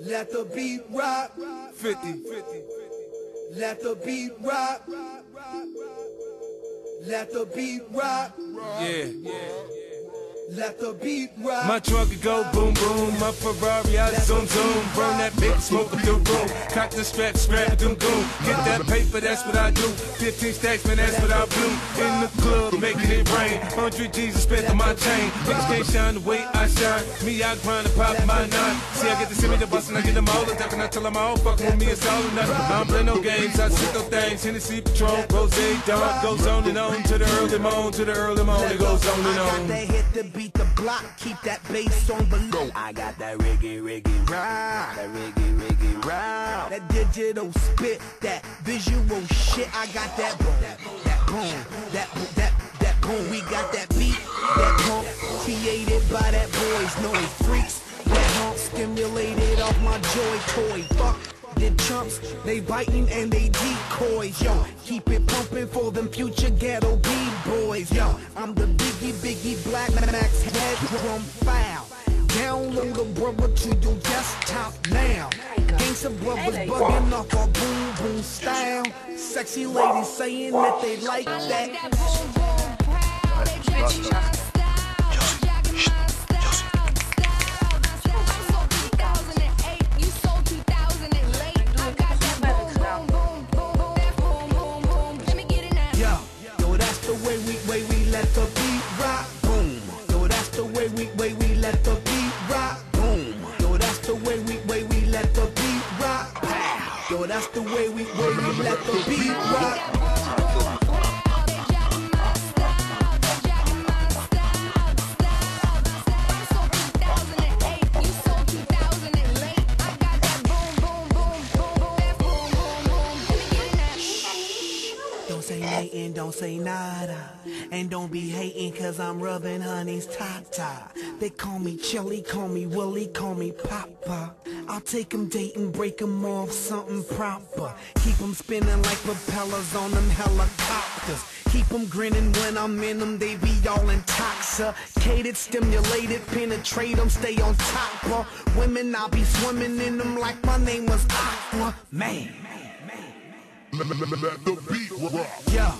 Let the beat rock. 50. Let the beat rock. Let the beat rock. Yeah. Let the beat rock. My truck go boom boom, my Ferrari I zoom zoom, burn that big smoke up the room, cock the strap, strap doom goom, get that paper, that's what I do. 15 stacks, man, that's what I do. In the club, making it rain, 100 G's are spent on my chain. Niggas can't shine the way I shine. Me, I grind and pop my nine. See, I get to see me the bus and I get them all the duck and I tell them all fucking with me, it's all or nothing. I don't play no games, I sit no things. Hennessy Patron, Rose, Dawn, goes on and on to the early morn, to the early morn, it goes on and I got on. that hit to beat the block, keep that bass on below. I got that reggae, reggae, rap, that reggae, reggae, rap. That digital spit, that visual shit. I got that boom, that boom, that boom, that that boom. We got that beat, that pump, created by that Boys Noize freaks. That hump stimulated off my joy toy. Fuck the chumps, they biting and they decoys, yo. Keep it pumping for them future ghetto B-boys, yo. I'm the biggie, biggie, black max head drum foul. Download the brother to your desktop now. Gangsta brothers bugging off our boom boom style. Sexy ladies saying that they like that. Yo, that's the way we way we left the beat rap boom So that's the way we way we left the beat rap boom yo, that's the way we way we left the beat rap Yo that's the way we way we let the beat rock. Rock. Don't say nada. And don't be hating cause I'm rubbing honey's tata. They call me Chili, call me Willie, call me Papa. I'll take take 'em dating, break 'em off something proper. Keep 'em spinning like propellers on them helicopters. Keep 'em grinning when I'm in 'em, they be all intoxicated, stimulated, penetrate 'em, stay on top of women. I'll be swimming in 'em like my name was Aqua Man. Let the beat rock. Yeah.